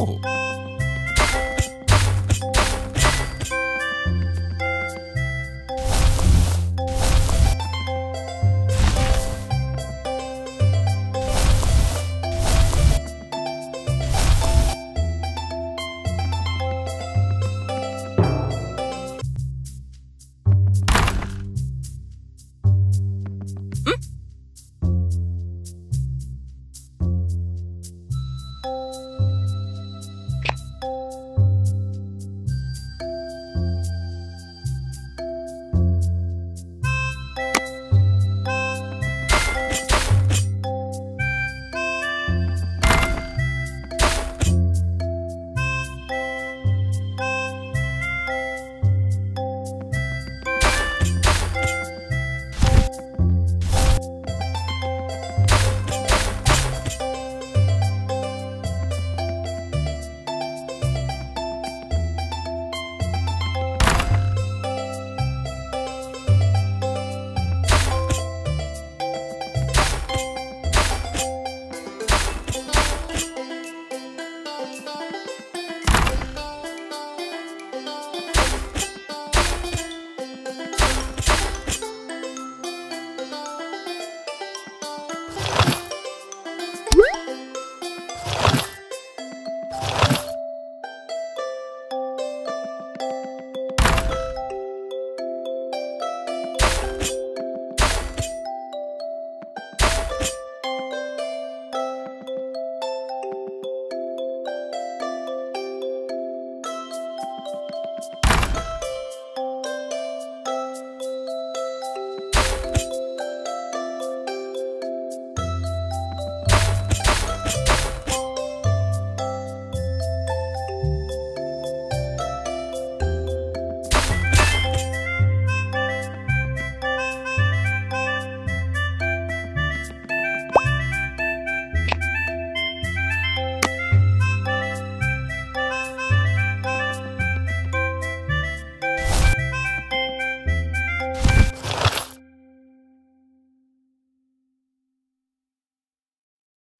No.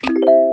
thank you